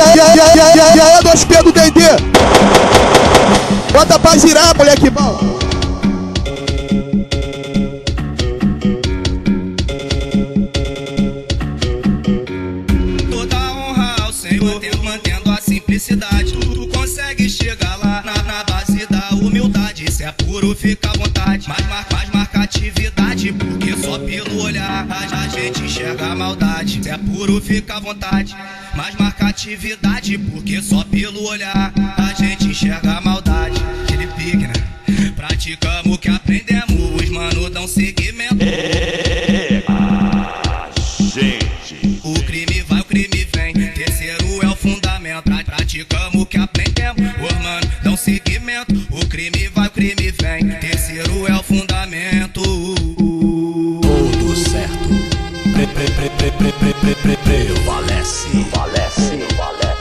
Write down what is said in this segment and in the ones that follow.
E aí, dois P do Dendê. Bota pra girar, moleque bom. Toda honra ao Senhor, mantendo a simplicidade. Tu consegue chegar lá na, na humildade. Se é puro, fica vontade. Mas, mas marca atividade, porque só pelo olhar a, a gente enxerga a maldade. Se é puro, fica à vontade. Mas marca atividade, porque só pelo olhar a gente enxerga a maldade. Aquele pique, né? Vem. Terceiro é o fundamento. tudo certo. Pre, pre, pre, pre, pre, pre, pre, pre, prevalece. Prevalece.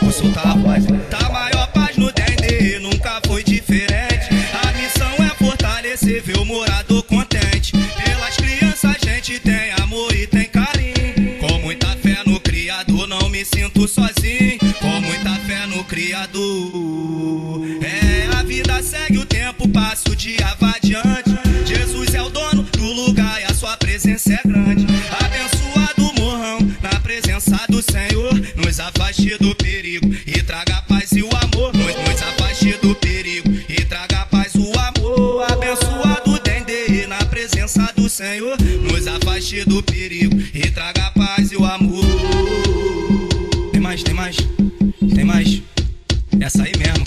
O som tá voz. Tá maior paz no Dendê, nunca foi diferente. A missão é fortalecer, ver o morador contente. Pelas crianças a gente tem amor e tem carinho. Com muita fé no Criador, não me sinto sozinho. Com muita fé no Criador. É, a vida segue o tempo, passa o dia, vai presença do Senhor, nos afaste do perigo e traga paz e o amor. Nos, nos afaste do perigo e traga paz e o amor. Abençoado Dendê, na presença do Senhor, nos afaste do perigo e traga paz e o amor. Tem mais, tem mais, tem mais. Essa aí mesmo,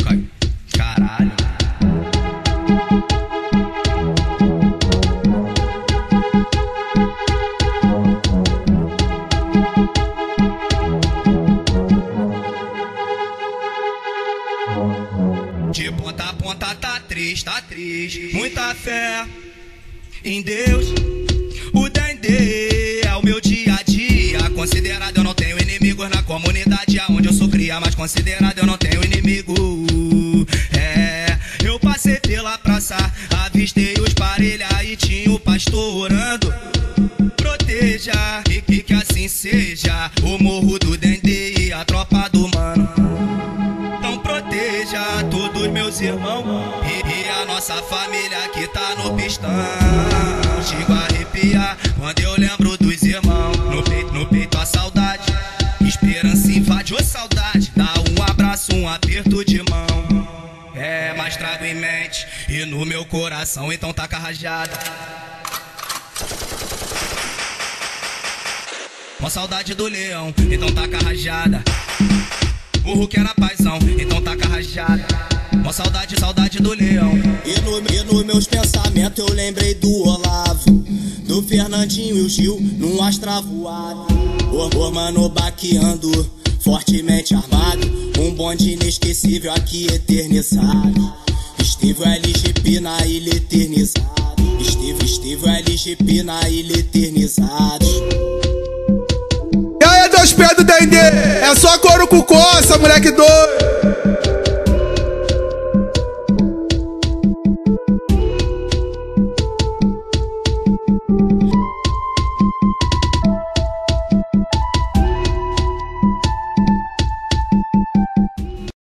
triste, tá triste. Muita fé em Deus. O Dendê é o meu dia a dia. Considerado eu não tenho inimigos na comunidade aonde eu sou cria, mas considerado eu não tenho inimigo. É, eu passei pela praça, avistei os parelha e tinha o pastor orando. Proteja, e que, que assim seja. O morro do Dendê irmãos e, e a nossa família que tá no pistão. Chego a arrepiar quando eu lembro dos irmãos. No peito, no peito a saudade, esperança invade, ô saudade. Dá um abraço, um aperto de mão. É, mas trago em mente e no meu coração, então taca rajada. Uma saudade do leão, então taca rajada. O Hulk era paizão, então taca rajada. Saudade, saudade do leão. E no, e nos meus pensamentos eu lembrei do Olavo, do Fernandinho e o Gil num astra voado. O, o mano baqueando, fortemente armado. Um bonde inesquecível aqui eternizado. Esteve o LGP na ilha eternizado. Esteve, esteve o LGP na ilha eternizado. E aí, dois P do Dendê. É só couro com coça, moleque doido.